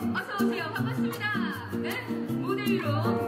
어서 오세요. 반갑습니다. 네, 무대 위로